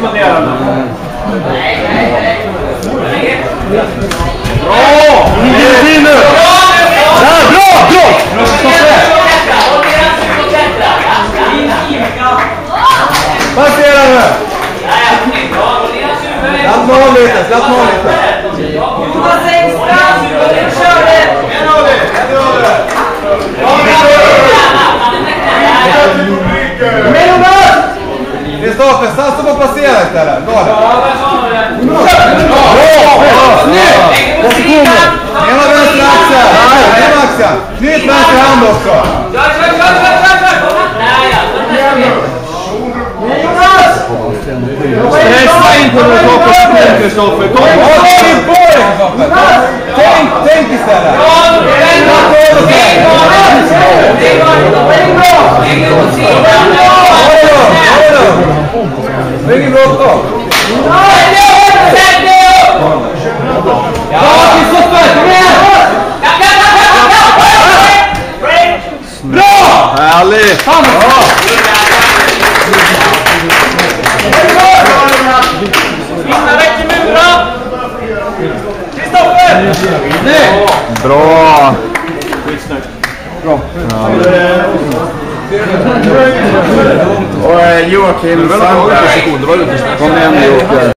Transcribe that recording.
expandera nu. Bra! Ingen nu! Där, bra! Bra! Passera nu! Slappna av lite, slappna av lite. Jonas Engström, du körde! Kristoffer, satsa på att passera istället. Что, касаться по посеяла, Nema ga trakcija, nema ga, nije trakcija Andovsko. Stressa inte mot oppositionen Kristoffer, kom ihåg! Tänk på det Kristoffer! Tänk, tänk istället! Det är inget bråttom. Ja, Kristoffer! Kom igen! Bra! Härligt! Bra! Och eh, Joakim Sandberg. Det var inte Kom igen Jocke.